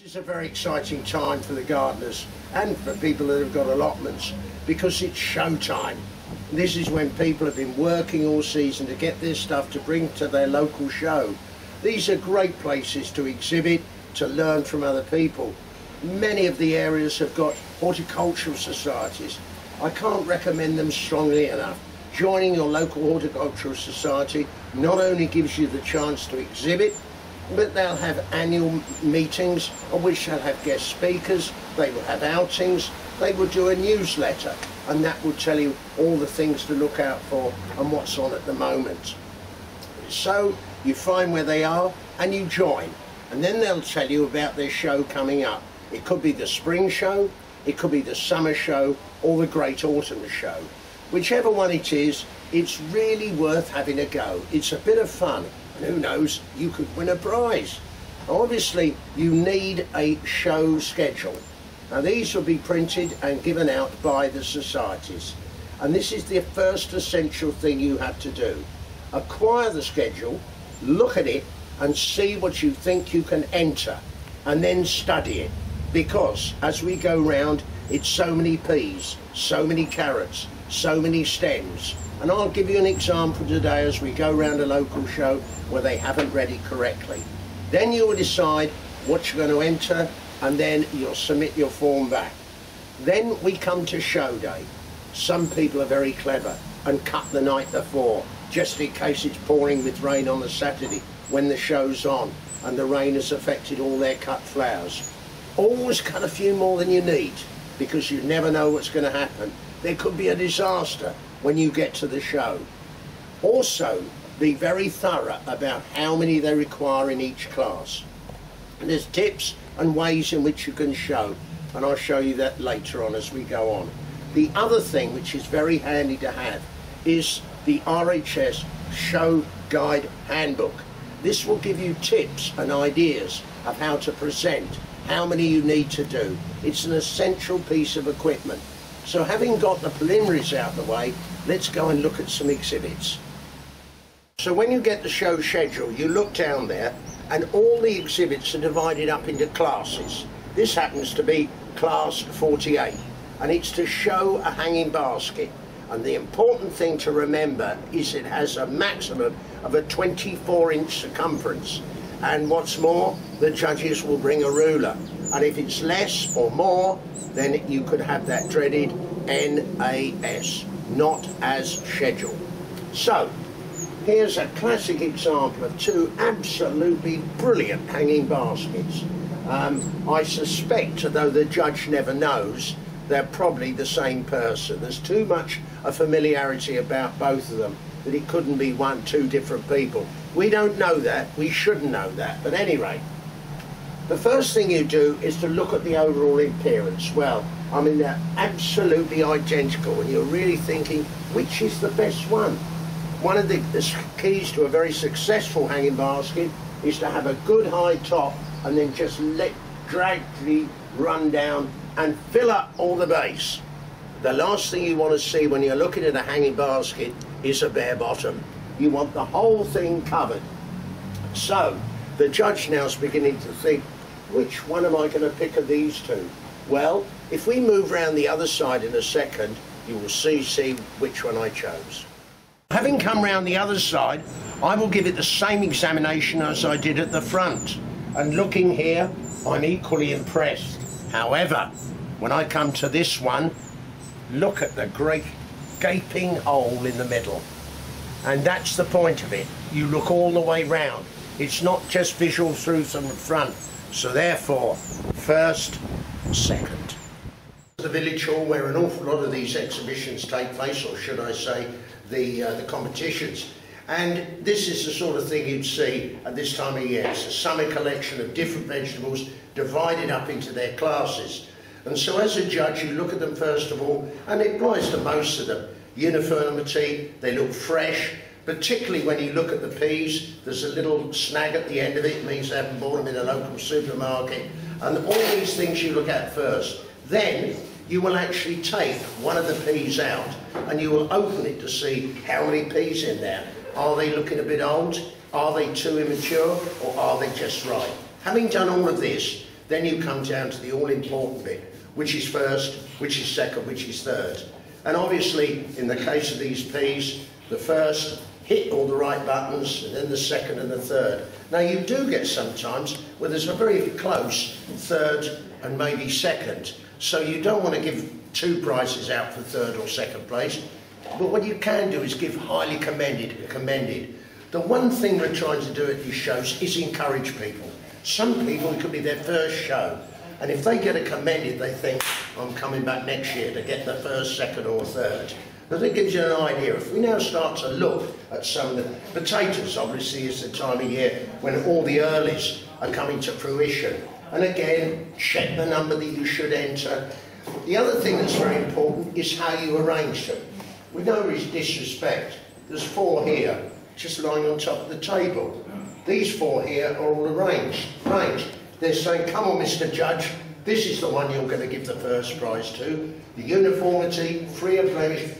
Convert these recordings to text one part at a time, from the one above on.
This is a very exciting time for the gardeners and for people that have got allotments because it's show time. This is when people have been working all season to get their stuff to bring to their local show. These are great places to exhibit, to learn from other people. Many of the areas have got horticultural societies. I can't recommend them strongly enough. Joining your local horticultural society not only gives you the chance to exhibit, but they'll have annual meetings on which they'll have guest speakers, they will have outings, they will do a newsletter, and that will tell you all the things to look out for and what's on at the moment. So you find where they are and you join, and then they'll tell you about their show coming up. It could be the spring show, it could be the summer show, or the great autumn show. Whichever one it is, it's really worth having a go. It's a bit of fun who knows, you could win a prize. Obviously, you need a show schedule. Now, these will be printed and given out by the societies. And this is the first essential thing you have to do. Acquire the schedule, look at it, and see what you think you can enter, and then study it. Because as we go round, it's so many peas, so many carrots, so many stems. And I'll give you an example today as we go around a local show where they haven't read it correctly. Then you will decide what you're going to enter and then you'll submit your form back. Then we come to show day. Some people are very clever and cut the night before just in case it's pouring with rain on the Saturday when the show's on and the rain has affected all their cut flowers. Always cut a few more than you need because you never know what's going to happen. There could be a disaster when you get to the show. Also, be very thorough about how many they require in each class. And there's tips and ways in which you can show, and I'll show you that later on as we go on. The other thing which is very handy to have is the RHS Show Guide Handbook. This will give you tips and ideas of how to present, how many you need to do. It's an essential piece of equipment. So having got the preliminaries out of the way, let's go and look at some exhibits. So when you get the show schedule, you look down there and all the exhibits are divided up into classes. This happens to be class 48 and it's to show a hanging basket. And the important thing to remember is it has a maximum of a 24 inch circumference. And what's more, the judges will bring a ruler. And if it's less or more, then you could have that dreaded NAS, not as scheduled. So, Here's a classic example of two absolutely brilliant hanging baskets. Um, I suspect, though the judge never knows, they're probably the same person. There's too much a familiarity about both of them that it couldn't be one, two different people. We don't know that. We shouldn't know that. But anyway, the first thing you do is to look at the overall appearance. Well, I mean, they're absolutely identical, and you're really thinking, which is the best one? One of the keys to a very successful hanging basket is to have a good high top and then just let gradually run down and fill up all the base. The last thing you want to see when you're looking at a hanging basket is a bare bottom. You want the whole thing covered. So the judge now is beginning to think, which one am I going to pick of these two? Well, if we move around the other side in a second, you will see, see which one I chose. Having come round the other side, I will give it the same examination as I did at the front. And looking here, I'm equally impressed. However, when I come to this one, look at the great gaping hole in the middle. And that's the point of it. You look all the way round. It's not just visual through from the front. So therefore, first, second. The village hall where an awful lot of these exhibitions take place, or should I say, the, uh, the competitions. And this is the sort of thing you'd see at this time of year. It's a summer collection of different vegetables divided up into their classes. And so as a judge, you look at them first of all, and it applies to most of them. Uniformity, they look fresh, particularly when you look at the peas, there's a little snag at the end of it, it means they haven't bought them in a local supermarket. And all these things you look at first. Then you will actually take one of the peas out and you will open it to see how many peas in there. Are they looking a bit old? Are they too immature? Or are they just right? Having done all of this, Then you come down to the all-important bit, which is first, which is second, which is third. And obviously, in the case of these peas, the first hit all the right buttons, and then the second and the third. Now you do get sometimes where there's a very close third and maybe second. So you don't want to give two prizes out for third or second place. But what you can do is give highly commended, commended. The one thing we're trying to do at these shows is encourage people. Some people, it could be their first show. And if they get a commended, they think, I'm coming back next year to get the first, second or third. But that gives you an idea. If we now start to look at some of the potatoes, obviously is the time of year when all the earlies are coming to fruition. And again, check the number that you should enter. The other thing that's very important is how you arrange them. With no disrespect, there's four here, just lying on top of the table. These four here are all arranged. arranged. They're saying, come on, Mr. Judge, this is the one you're going to give the first prize to. The uniformity, free of blemish,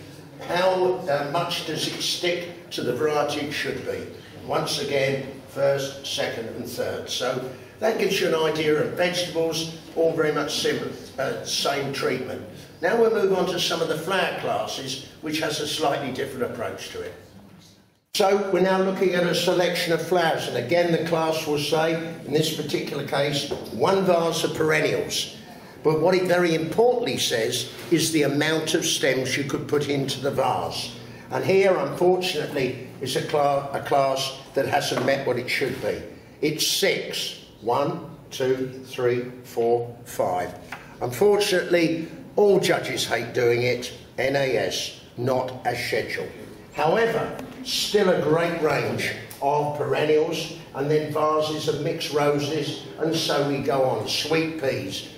how uh, much does it stick to the variety it should be? Once again, first, second and third. So that gives you an idea of vegetables, all very much similar, uh, same treatment. Now we'll move on to some of the flower classes, which has a slightly different approach to it. So we're now looking at a selection of flowers, and again the class will say, in this particular case, one vase of perennials. But what it very importantly says is the amount of stems you could put into the vase. And here, unfortunately, is a, a class that hasn't met what it should be. It's six. One, two, three, four, five. Unfortunately, all judges hate doing it, NAS, not as scheduled. However, still a great range of perennials and then vases of mixed roses and so we go on. Sweet peas.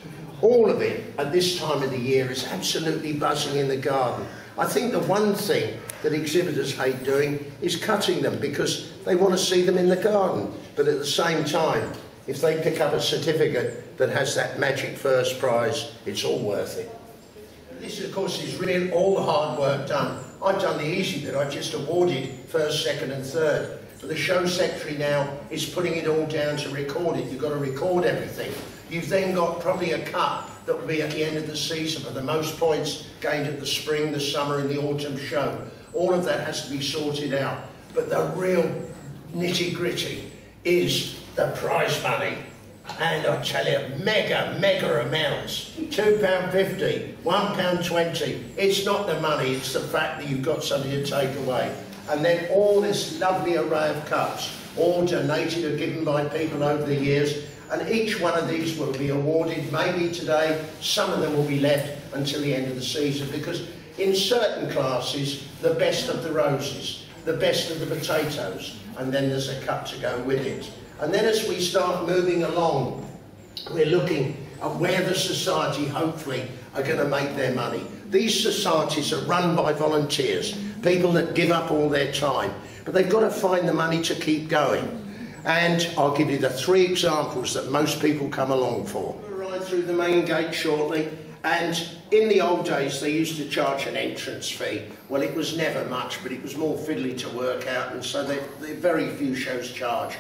All of it at this time of the year is absolutely buzzing in the garden. I think the one thing that exhibitors hate doing is cutting them because they want to see them in the garden. But at the same time, if they pick up a certificate that has that magic first prize, it's all worth it. This, of course, is really all the hard work done. I've done the easy bit. I've just awarded first, second and third. But the show secretary now is putting it all down to record it. You've got to record everything. You've then got probably a cup that will be at the end of the season for the most points gained at the spring, the summer and the autumn show. All of that has to be sorted out. But the real nitty gritty is the prize money. And I tell you, mega, mega amounts. £2.50, £1.20. It's not the money, it's the fact that you've got something to take away. And then all this lovely array of cups, all donated or given by people over the years. And each one of these will be awarded maybe today. Some of them will be left until the end of the season because in certain classes, the best of the roses, the best of the potatoes, and then there's a cup to go with it. And then as we start moving along, we're looking at where the society hopefully are going to make their money. These societies are run by volunteers, people that give up all their time, but they've got to find the money to keep going. And I'll give you the three examples that most people come along for. Ride through the main gate shortly. And in the old days, they used to charge an entrance fee. Well, it was never much, but it was more fiddly to work out, and so they, they very few shows charge.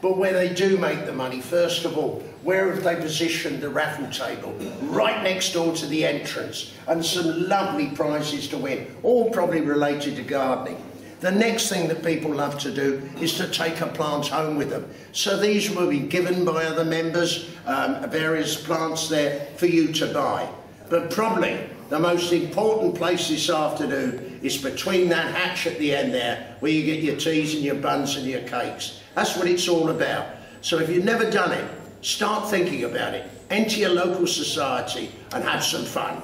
But where they do make the money, first of all, where have they positioned the raffle table? Right next door to the entrance, and some lovely prizes to win, all probably related to gardening. The next thing that people love to do is to take a plant home with them. So these will be given by other members, um, various plants there for you to buy. But probably the most important place this afternoon is between that hatch at the end there, where you get your teas and your buns and your cakes. That's what it's all about. So if you've never done it, start thinking about it. Enter your local society and have some fun.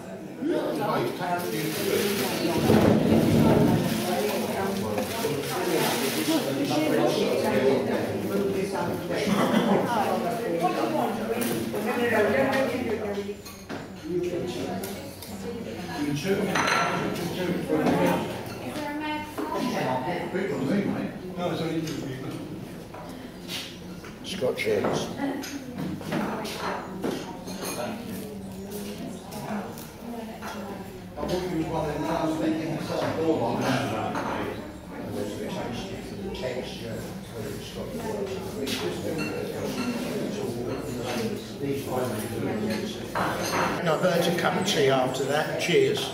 Scotch eggs. I you there's a taste for the texture, whether it's got the And I've earned a cup of tea after that. Cheers.